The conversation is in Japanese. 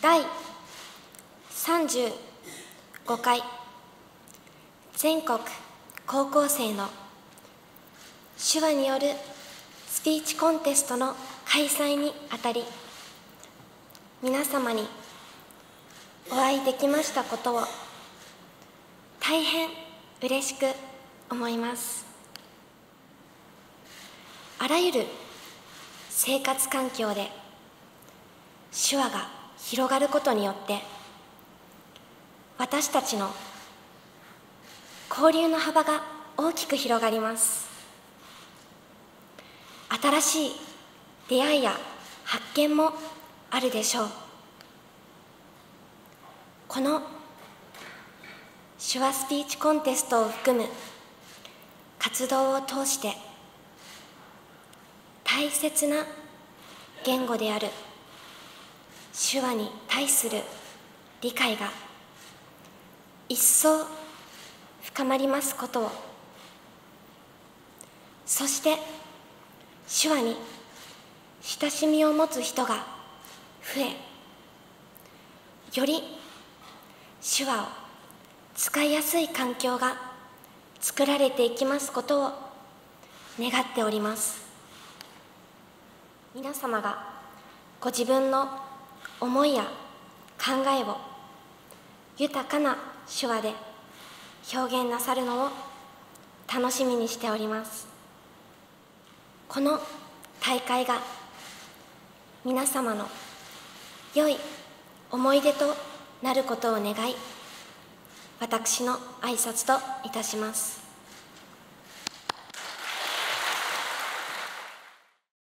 第35回。全国高校生の手話によるスピーチコンテストの開催にあたり皆様にお会いできましたことを大変嬉しく思います。あらゆる生活環境で手話が広がることによって私たちの交流の幅が大きく広がります。新しい出会いや発見もあるでしょう。この手話スピーチコンテストを含む活動を通して大切な言語である手話に対する理解が一層深まりますことを。そして手話に親しみを持つ人が増えより手話を使いやすい環境が作られていきますことを願っております。皆様がご自分の思いや考えを豊かな手話で表現なさるのを楽しみにしております。この大会が皆様の良い思い出となることを願い私の挨拶といたします。